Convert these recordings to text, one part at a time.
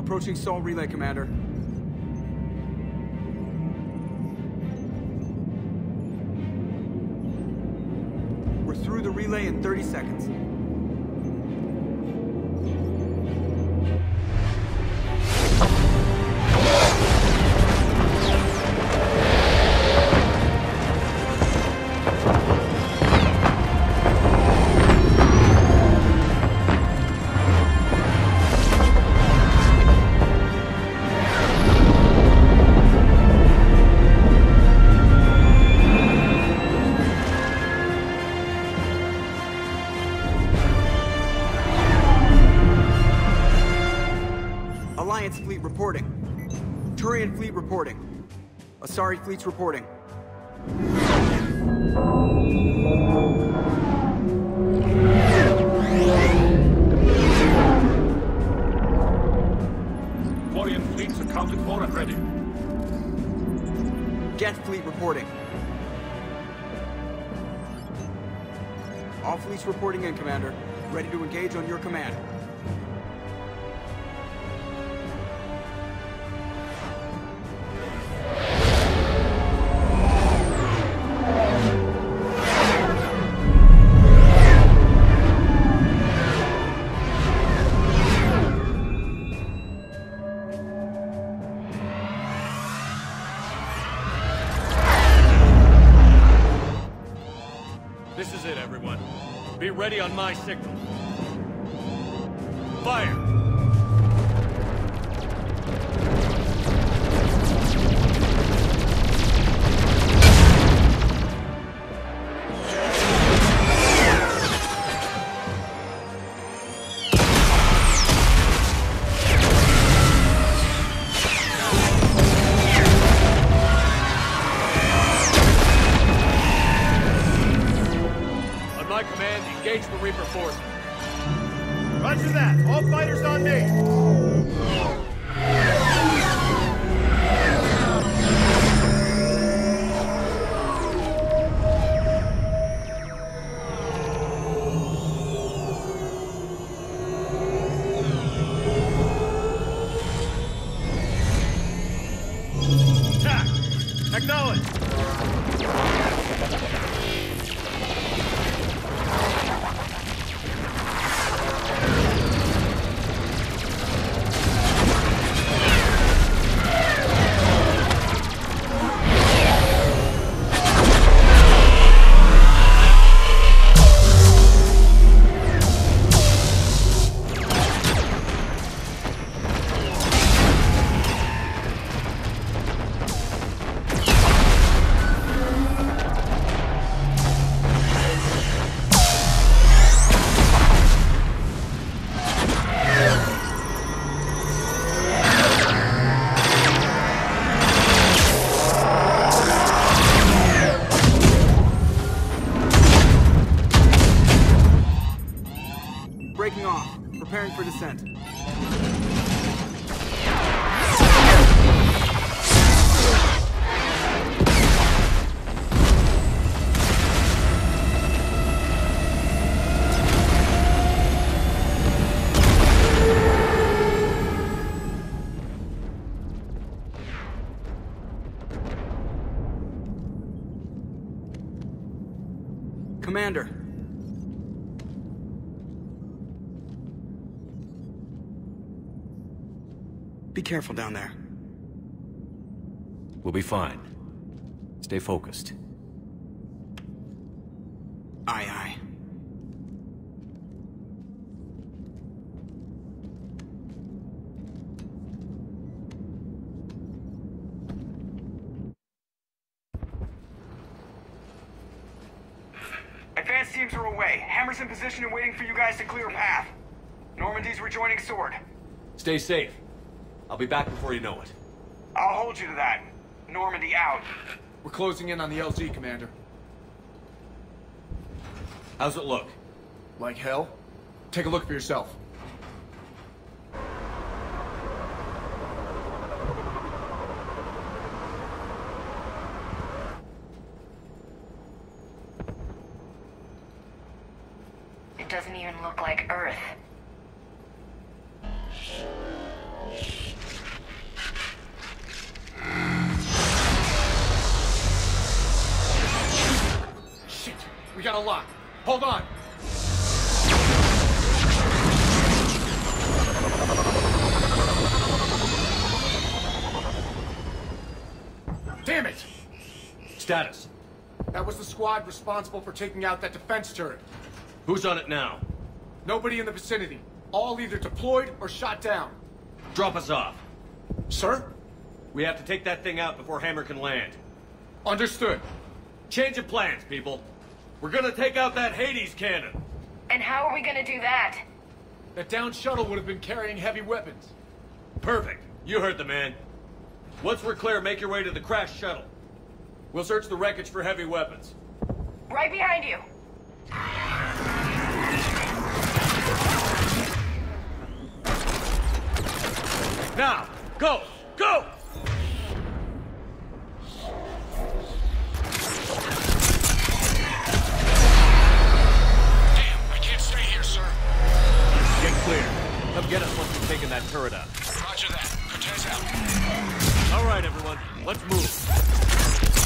Approaching Sol Relay, Commander. We're through the relay in 30 seconds. Turian fleet reporting. Asari fleet's reporting. Quarian fleets accounted for and ready. Geth fleet reporting. All fleets reporting in, Commander. Ready to engage on your command. Everyone. Be ready on my signal. Fire! Engage the Reaper force. Roger that. All fighters on me. Acknowledge! Commander, be careful down there. We'll be fine. Stay focused. Aye, aye. Teams are away. Hammer's in position and waiting for you guys to clear a path. Normandy's rejoining Sword. Stay safe. I'll be back before you know it. I'll hold you to that. Normandy out. We're closing in on the LZ, Commander. How's it look? Like hell? Take a look for yourself. A lock. Hold on. Damn it! Status. That was the squad responsible for taking out that defense turret. Who's on it now? Nobody in the vicinity. All either deployed or shot down. Drop us off. Sir? We have to take that thing out before Hammer can land. Understood. Change of plans, people. We're gonna take out that Hades cannon. And how are we gonna do that? That down shuttle would have been carrying heavy weapons. Perfect. You heard the man. Once we're clear, make your way to the crashed shuttle. We'll search the wreckage for heavy weapons. Right behind you. Now, go! Go! Come get us once we've taken that turret out. Roger that. Cortez out. All right, everyone. Let's move.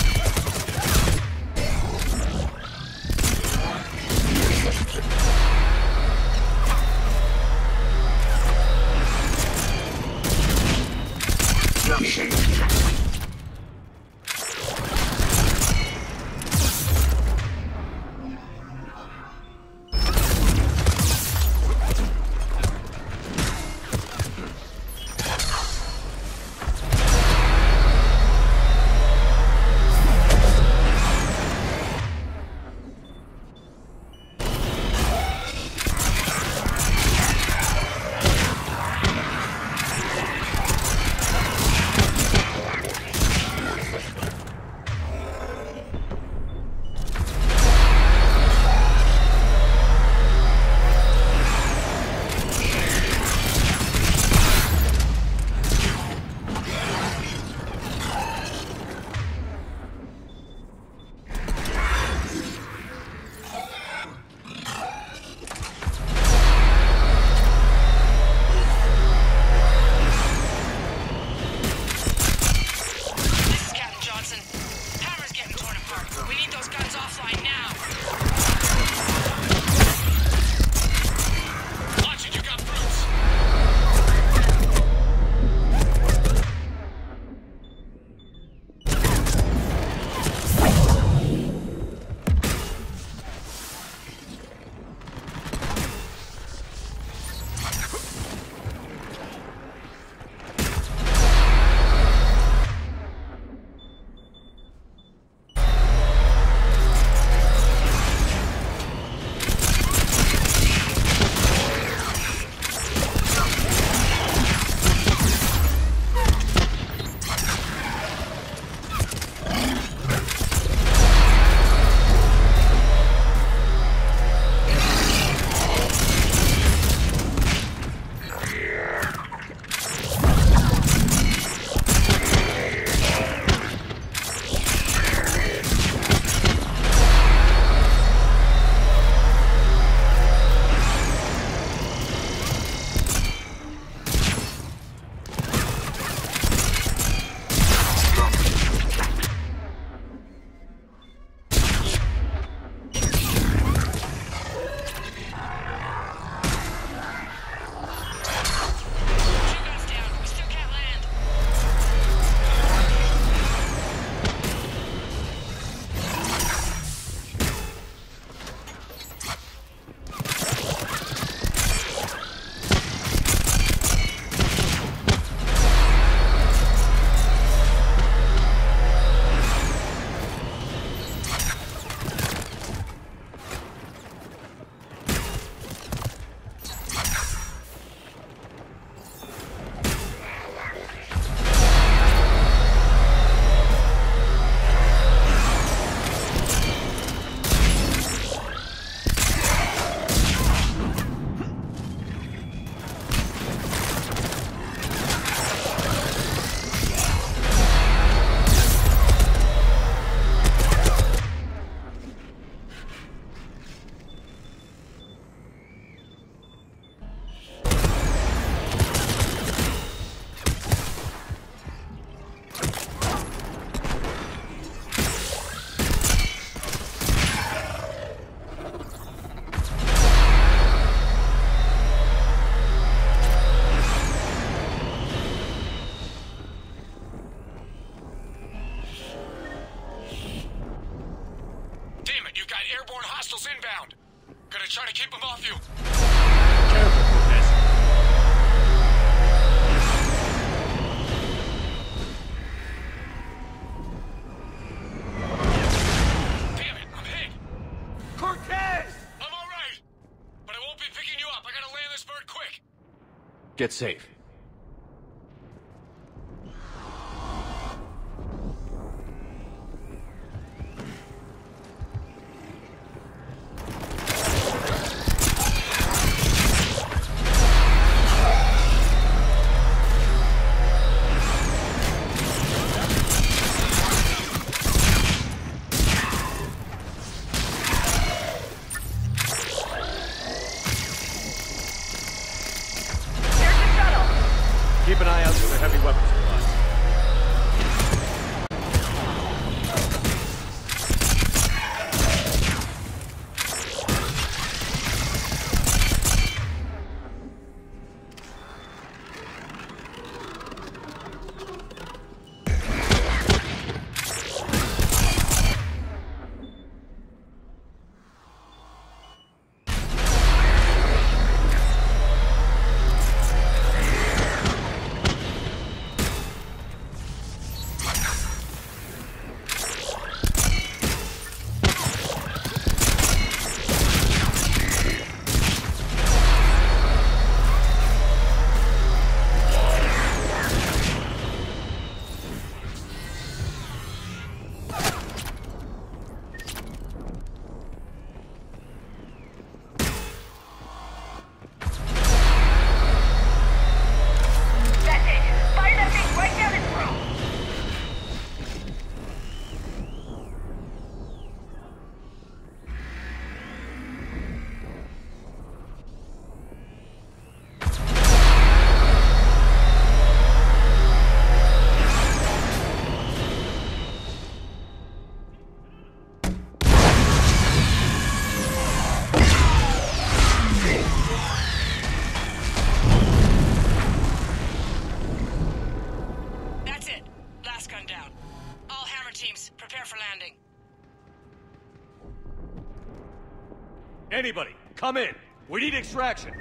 gonna try to keep him off you. Careful, Professor. Damn it, I'm hit. Cortez! I'm all right, but I won't be picking you up. I gotta land this bird quick. Get safe. Keep an eye out for the heavy weapons. Come in. We need extraction.